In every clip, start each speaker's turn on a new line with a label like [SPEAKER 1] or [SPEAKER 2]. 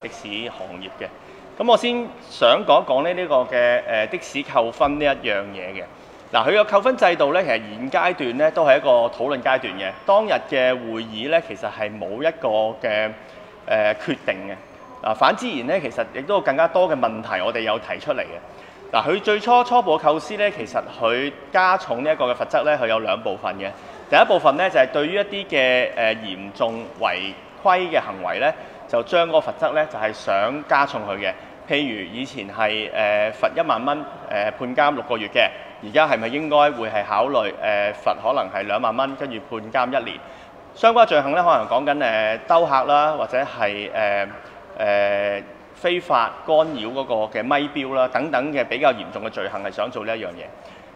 [SPEAKER 1] 的士行業嘅。咁我先想講講咧呢個嘅誒的士扣分呢一樣嘢嘅。嗱，佢個扣分制度咧，其實現階段咧都係一個討論階段嘅。當日嘅會議咧，其實係冇一個嘅誒、呃、決定嘅。嗱，反之然咧，其實亦都有更加多嘅問題，我哋有提出嚟嘅。嗱，佢最初初步嘅構思咧，其實佢加重呢一個嘅罰則咧，佢有兩部分嘅。第一部分咧就係、是、對於一啲嘅誒嚴重違規嘅行為咧，就將嗰個罰則咧就係、想加重佢嘅。譬如以前係誒、呃、罰一萬蚊，誒、判監六個月嘅，而家係咪應該會係考慮誒、呃、罰可能係兩萬蚊，跟住判監一年？相關罪行咧，可能講緊誒兜客啦，或者係誒誒非法干擾嗰個嘅咪標啦，等等嘅比較嚴重嘅罪行係想做呢一樣嘢。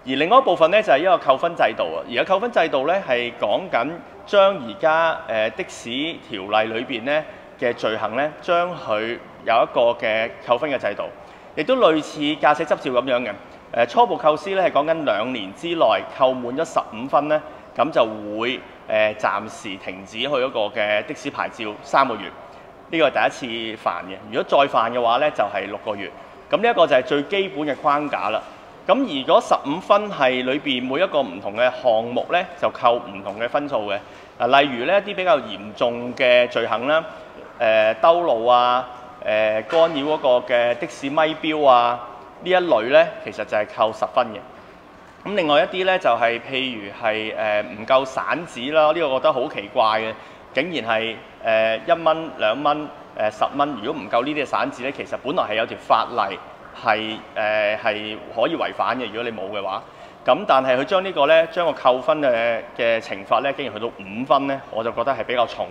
[SPEAKER 1] 而另外一部分咧就係、是、一個扣分制度啊。而家扣分制度咧係講緊將而家誒的士條例裏邊咧嘅罪行咧，將佢有一個嘅扣分嘅制度，亦都類似駕駛執照咁樣嘅。誒、初步構思咧係講緊兩年之內扣滿咗十五分咧，咁就會誒、呃、暫時停止去嗰個嘅的，士牌照三個月。呢個係第一次犯嘅。如果再犯嘅話咧，就係、六個月。咁呢一個就係最基本嘅框架啦。咁而嗰十五分係裏邊每一個唔同嘅項目咧，就扣唔同嘅分數嘅。啊，例如呢一啲比較嚴重嘅罪行啦，誒、兜路啊。誒、干擾嗰個嘅的，士咪標啊，呢一類呢，其實就係扣十分嘅。咁另外一啲呢，就係、譬如係誒唔夠散紙啦，呢、個覺得好奇怪嘅，竟然係誒一蚊兩蚊誒十蚊，如果唔夠呢啲嘅散紙呢，其實本來係有條法例係誒係可以違反嘅，如果你冇嘅話。咁但係佢將呢個呢，將個扣分嘅嘅懲罰呢，竟然去到五分呢，我就覺得係比較重。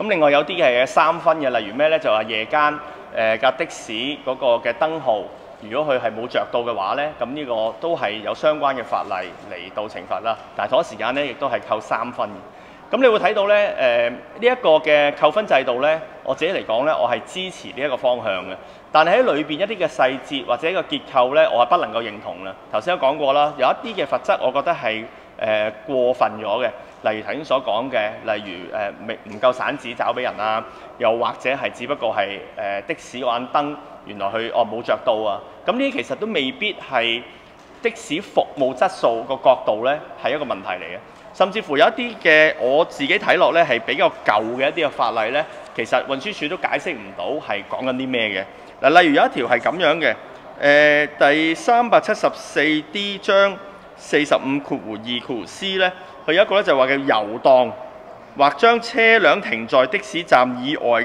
[SPEAKER 1] 咁另外有啲係三分嘅，例如咩咧？就話夜間誒架的士嗰個嘅燈號，如果佢係冇着到嘅話咧，咁呢個都係有相關嘅法例嚟到懲罰啦。但係同一時間咧，亦都係扣三分。咁你會睇到咧，誒呢一個嘅扣分制度咧，我自己嚟講咧，我係支持呢一個方向嘅。但係喺裏邊一啲嘅細節或者一個結構咧，我係不能夠認同啦。頭先都講過啦，有一啲嘅罰則，我覺得係誒、呃、過分咗嘅。例如頭先所講嘅，例如誒未唔夠散紙找俾人啊，又或者係只不過係誒、的士嗰盞燈原來佢哦冇着到啊，咁呢啲其實都未必係的士服務質素個角度咧係一個問題嚟嘅，甚至乎有一啲嘅我自己睇落咧係比較舊嘅一啲嘅法例咧，其實運輸署都解釋唔到係講緊啲咩嘅。嗱，例如有一條係咁樣嘅，誒、第三百七十四 D 章四十五括弧二括弧 C 咧。佢有一個咧就話叫遊蕩，或將車輛停在的士站以外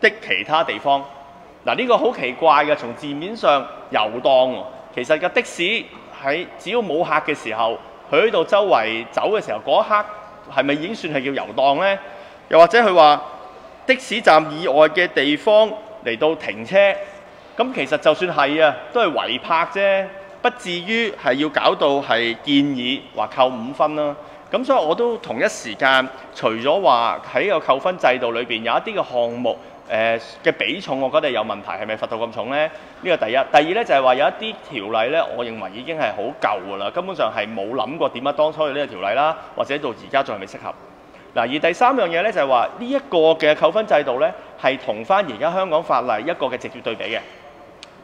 [SPEAKER 1] 的其他地方。嗱，呢個好奇怪嘅，從字面上遊蕩，其實個的士喺只要冇客嘅時候，佢喺度周圍走嘅時候，嗰一刻係咪已經算係叫遊蕩呢？又或者佢話的士站以外嘅地方嚟到停車，咁其實就算係啊，都係違泊啫。不至於係要搞到係建議話扣五分啦，咁所以我都同一時間，除咗話喺個扣分制度裏邊有一啲嘅項目誒嘅比重，我覺得有問題，係咪罰到咁重呢？呢個第一，第二呢，就係話有一啲條例呢，我認為已經係好舊㗎啦，根本上係冇諗過點解當初有呢個條例啦，或者到而家仲係未適合。嗱，而第三樣嘢呢，就係話呢一個嘅扣分制度呢，係同翻而家香港法例一個嘅直接對比嘅，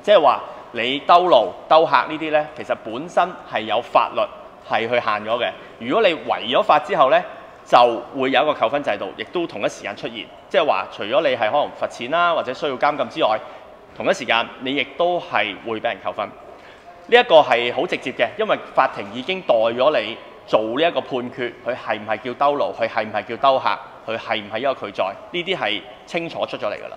[SPEAKER 1] 即係話。你兜路兜客呢啲呢，其實本身係有法律係去限咗嘅。如果你違咗法之後呢，就會有一個扣分制度，亦都同一時間出現。即係話，除咗你係可能罰錢啦，或者需要監禁之外，同一時間你亦都係會俾人扣分。呢一個係好直接嘅，因為法庭已經代咗你做呢一個判決，佢係唔係叫兜路，佢係唔係叫兜客，佢係唔係一個拒載，呢啲係清楚出咗嚟㗎啦。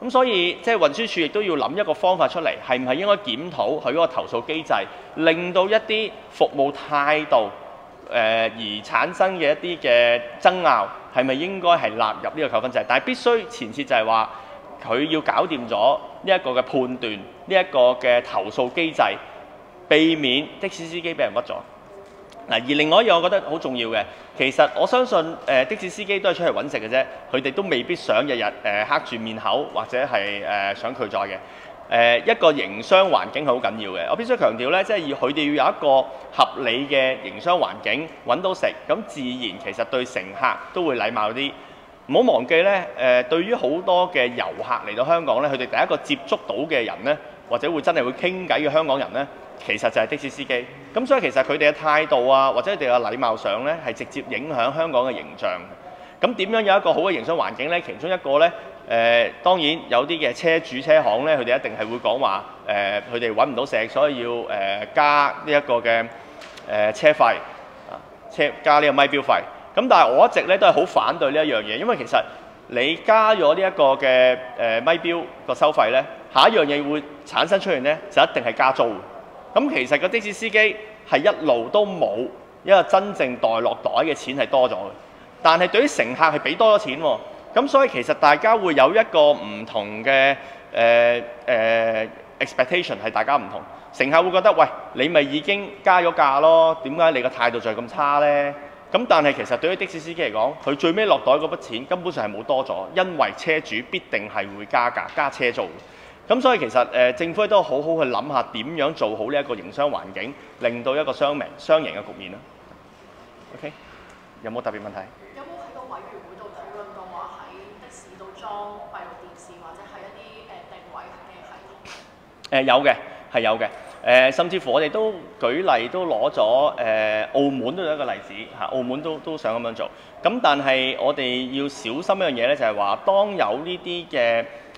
[SPEAKER 1] 咁所以即係運輸署亦都要諗一個方法出嚟，係唔係應該檢討佢嗰個投訴機制，令到一啲服務態度誒、而產生嘅一啲嘅爭拗，係咪應該係納入呢個扣分制？但係必須前設就係話佢要搞掂咗呢一個嘅判斷，呢、一個嘅投訴機制，避免的士司機俾人屈咗。嗱，而另外一樣我覺得好重要嘅，其實我相信誒、的士司機都係出嚟揾食嘅啫，佢哋都未必想日日誒黑住面口或者係誒、想拒載嘅。誒、一個營商環境係好緊要嘅，我必須強調咧，即係佢哋要有一個合理嘅營商環境，揾到食，咁自然其實對乘客都會禮貌啲。唔好忘記咧，誒、呃、對於好多嘅遊客嚟到香港咧，佢哋第一個接觸到嘅人咧，或者會真係會傾偈嘅香港人咧。其實就係的士司機，咁所以其實佢哋嘅態度啊，或者佢哋嘅禮貌上咧，係直接影響香港嘅形象。咁點樣有一個好嘅營商環境咧？其中一個咧，誒、呃、當然有啲嘅車主車行咧，佢哋一定係會講話，誒佢哋揾唔到食，所以要誒、加呢一個嘅誒、呃、車費啊，車加呢個咪錶費。咁但係我一直咧都係好反對呢一樣嘢，因為其實你加咗呢一個嘅誒咪錶個收費咧，下一樣嘢會產生出現咧，就一定係加租。咁其實個的士司機係一路都冇一個真正袋落袋嘅錢係多咗嘅，但係對於乘客係俾多咗錢喎。咁所以其實大家會有一個唔同嘅誒誒 expectation 係大家唔同。乘客會覺得喂，你咪已經加咗價咯，點解你個態度就係咁差呢？咁但係其實對於的士司機嚟講，佢最尾落袋嗰筆錢根本上係冇多咗，因為車主必定係會加價加車租。咁所以其實誒、呃、政府都好好去諗下點樣做好呢一個營商環境，令到一個雙贏雙贏嘅局面啦。OK，有冇特別問題？
[SPEAKER 2] 有冇喺個委員會度討論過話喺的士度裝閉路電視或者係一啲誒、呃、定位嘅系統？誒、
[SPEAKER 1] 呃、有嘅，係有嘅。誒、呃、甚至乎我哋都舉例都攞咗誒澳門都有一個例子嚇，澳門都都想咁樣做。咁但係我哋要小心一樣嘢咧，就係話當有呢啲嘅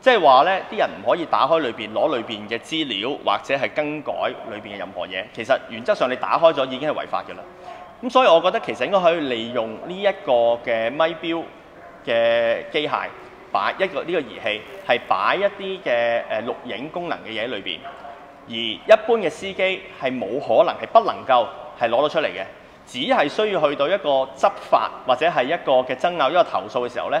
[SPEAKER 1] 即係話咧，啲人唔可以打開裏邊攞裏邊嘅資料，或者係更改裏邊嘅任何嘢。其實原則上你打開咗已經係違法嘅啦。咁所以我覺得其實應該可以利用呢一個嘅咪錶嘅機械，擺一個呢個儀器係擺一啲嘅誒錄影功能嘅嘢喺裏邊。而一般嘅司機係冇可能係不能夠係攞到出嚟嘅，只係需要去到一個執法或者係一個嘅爭拗、一個投訴嘅時候咧。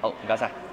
[SPEAKER 1] 好，唔該晒。